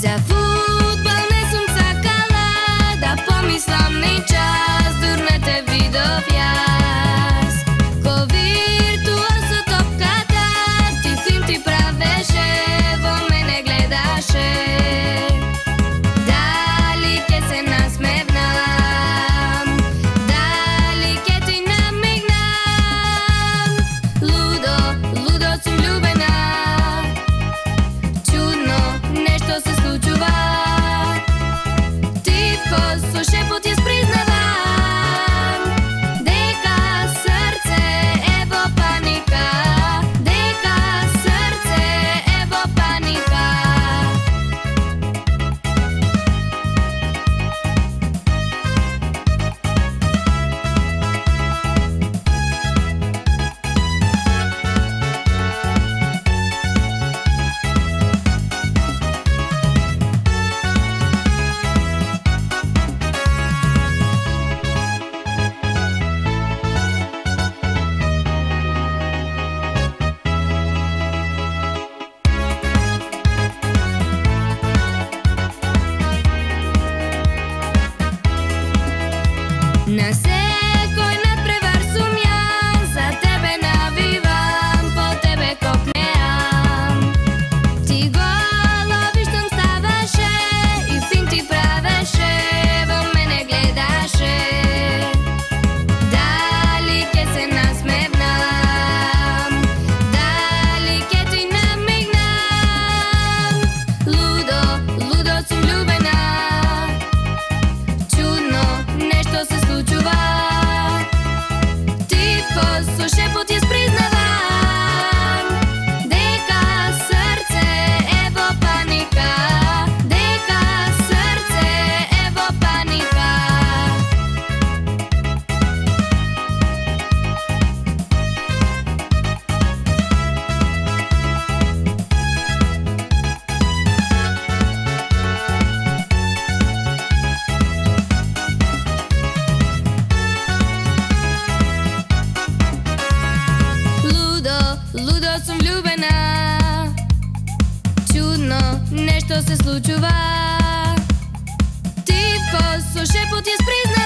J'avoue. Eu chego de што се случува. Ти со шепот ја спризна